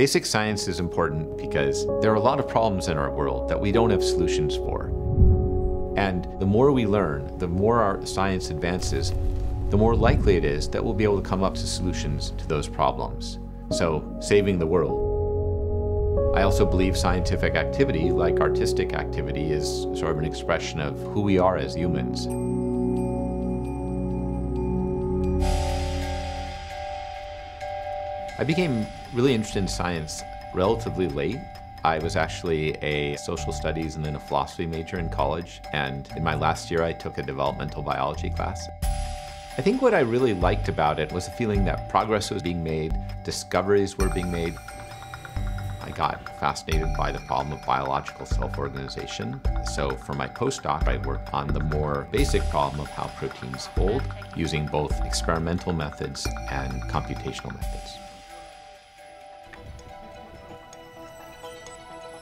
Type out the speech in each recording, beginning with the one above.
Basic science is important because there are a lot of problems in our world that we don't have solutions for. And the more we learn, the more our science advances, the more likely it is that we'll be able to come up with solutions to those problems. So, saving the world. I also believe scientific activity, like artistic activity, is sort of an expression of who we are as humans. I became really interested in science relatively late. I was actually a social studies and then a philosophy major in college, and in my last year I took a developmental biology class. I think what I really liked about it was the feeling that progress was being made, discoveries were being made. I got fascinated by the problem of biological self-organization. So for my postdoc, I worked on the more basic problem of how proteins fold using both experimental methods and computational methods.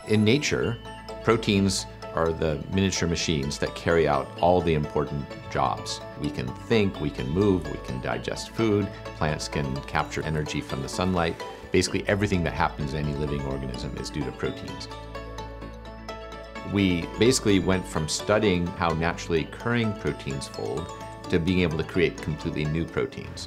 In nature, proteins are the miniature machines that carry out all the important jobs. We can think, we can move, we can digest food, plants can capture energy from the sunlight. Basically everything that happens in any living organism is due to proteins. We basically went from studying how naturally occurring proteins fold to being able to create completely new proteins.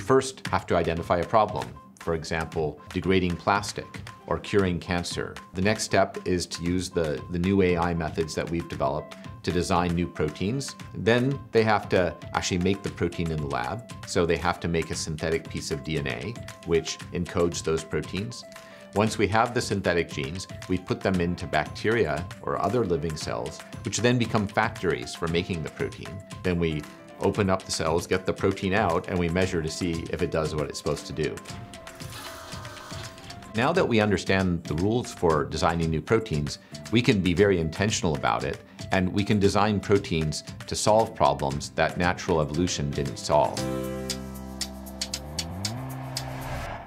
First, have to identify a problem for example, degrading plastic or curing cancer. The next step is to use the, the new AI methods that we've developed to design new proteins. Then they have to actually make the protein in the lab. So they have to make a synthetic piece of DNA, which encodes those proteins. Once we have the synthetic genes, we put them into bacteria or other living cells, which then become factories for making the protein. Then we open up the cells, get the protein out, and we measure to see if it does what it's supposed to do. Now that we understand the rules for designing new proteins, we can be very intentional about it, and we can design proteins to solve problems that natural evolution didn't solve.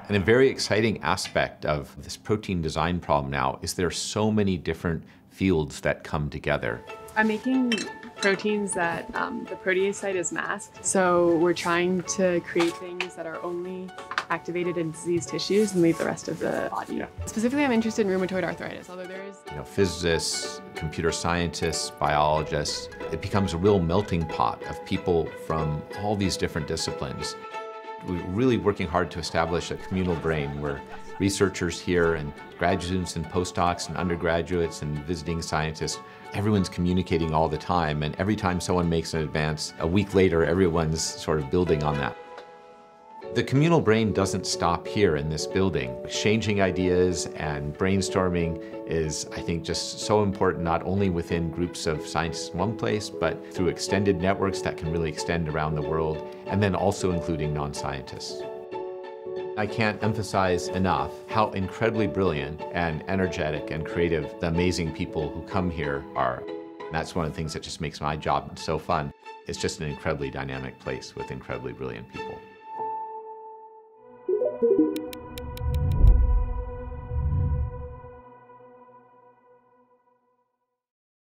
And a very exciting aspect of this protein design problem now is there are so many different fields that come together. I'm making proteins that um, the protease site is masked. So we're trying to create things that are only activated in diseased tissues and leave the rest of the body. Yeah. Specifically, I'm interested in rheumatoid arthritis, although there is... You know, physicists, computer scientists, biologists, it becomes a real melting pot of people from all these different disciplines. We're really working hard to establish a communal brain where researchers here and graduate students and postdocs and undergraduates and visiting scientists, everyone's communicating all the time and every time someone makes an advance, a week later everyone's sort of building on that. The communal brain doesn't stop here in this building. Exchanging ideas and brainstorming is, I think, just so important, not only within groups of scientists in one place, but through extended networks that can really extend around the world, and then also including non-scientists. I can't emphasize enough how incredibly brilliant and energetic and creative the amazing people who come here are. And that's one of the things that just makes my job so fun. It's just an incredibly dynamic place with incredibly brilliant people.